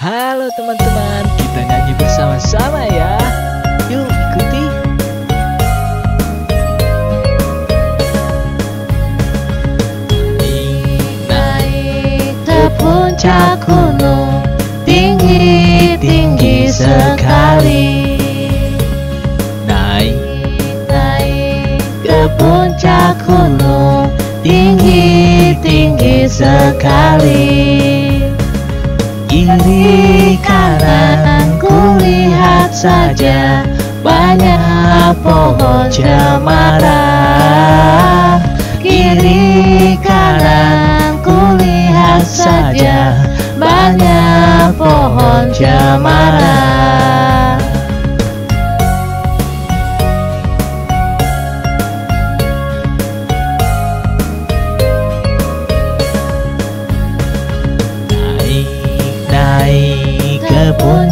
Halo teman-teman, kita nyanyi bersama-sama ya. Yuk ikuti. Naik ke puncak gunung Tinggi-tinggi sekali Naik, Naik ke puncak gunung Tinggi-tinggi sekali Kiri kanan kulihat saja Banyak pohon cemara. Kiri kanan kulihat saja Banyak pohon cemara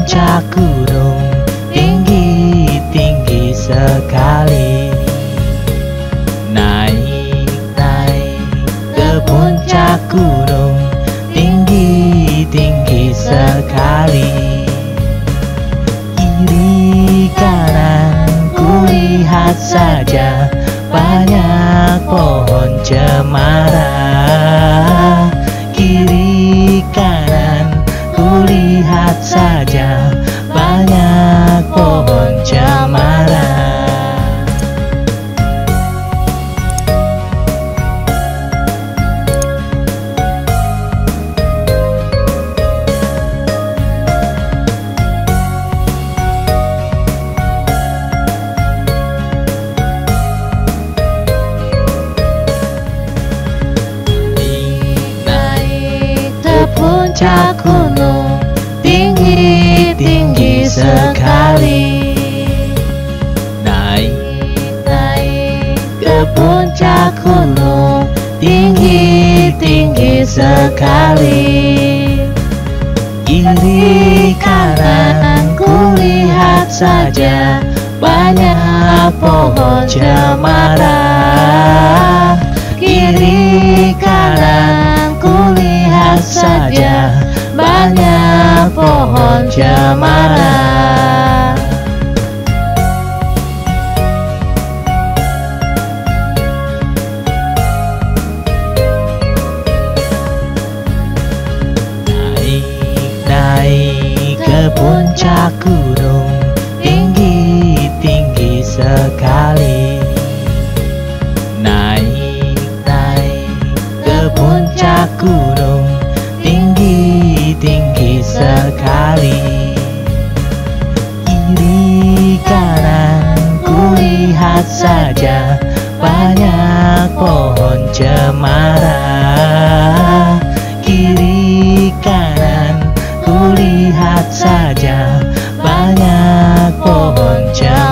puncak gunung Tinggi-tinggi sekali. Naik, naik ke puncak gunung Tinggi-tinggi sekali. Kiri kanan kulihat saja Banyak pohon cemara kulihat saja Banyak pohon cemara puncak puncak gunung Tinggi-tinggi sekali. Kiri kanan kulihat saja Banyak pohon cemara. Kiri kanan kulihat saja Banyak pohon cemara puncak gunung Tinggi-tinggi sekali. Naik, naik ke puncak gunung Tinggi-tinggi sekali. Kiri kanan kulihat saja lihat saja banyak pohon jauh